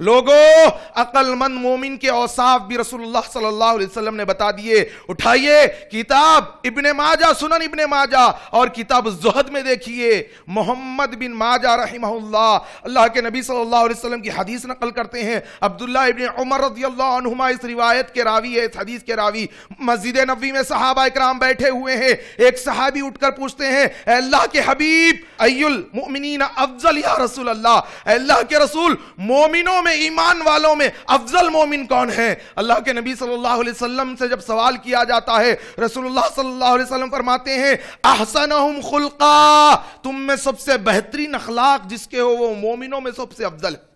लोगों, अकलमंद मोमिन के औसाफ भी रसूलुल्लाह सल्लल्लाहु अलैहि वसल्लम ने बता दिए। उठाइए किताब इब्ने माजा, सुनन इब्ने माजा, और किताब जुहद में देखिए। मोहम्मद बिन माजा रहिमहुल्लाह, अल्लाह के नबी सल्लल्लाहु अलैहि वसल्लम की हदीस नकल करते हैं। अब्दुल्ला इब्ने उमर अन्हुमा इस रिवायत के रावी है, इस हदीस के रावी। मस्जिद नबी में सहाबा इकराम बैठे हुए हैं। एक सहाबी उठकर पूछते हैं अल्लाह के हबीब अयुल मुमिनीन अफजल या रसूल अल्लाह अल्लाह के रसूल, मोमिनों में, ईमान वालों में, अफजल मोमिन कौन है? अल्लाह के नबी सल्लल्लाहु अलैहि वसल्लम से जब सवाल किया जाता है, रसूलुल्लाह सल्लल्लाहु अलैहि वसल्लम फरमाते हैं, अहसनहुम खुल्का तुम में सबसे बेहतरीन अखलाक जिसके हो वो मोमिनों में सबसे अफजल है।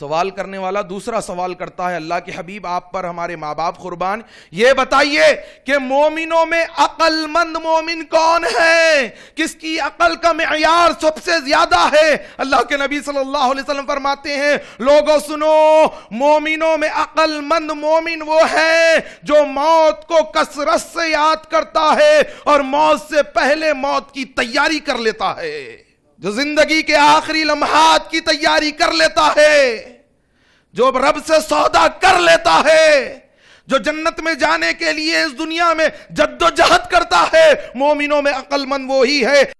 सवाल करने वाला दूसरा सवाल करता है, अल्लाह के हबीब आप पर हमारे माँ बाप कुर्बान। ये बताइए कि मोमिनों में अकलमंद मोमिन कौन है? किसकी अकल का मैार सबसे ज़्यादा है? अल्लाह के नबी सल्लल्लाहु अलैहि वसल्लम फरमाते हैं, लोगों सुनो, मोमिनों में अकलमंद मोमिन वो है जो मौत को कसरत से याद करता है और मौत से पहले मौत की तैयारी कर लेता है। जो ज़िंदगी के आखिरी लम्हात की तैयारी कर लेता है, जो रब से सौदा कर लेता है, जो जन्नत में जाने के लिए इस दुनिया में जद्दोजहद करता है, मोमिनों में अक्लमंद वो ही। है।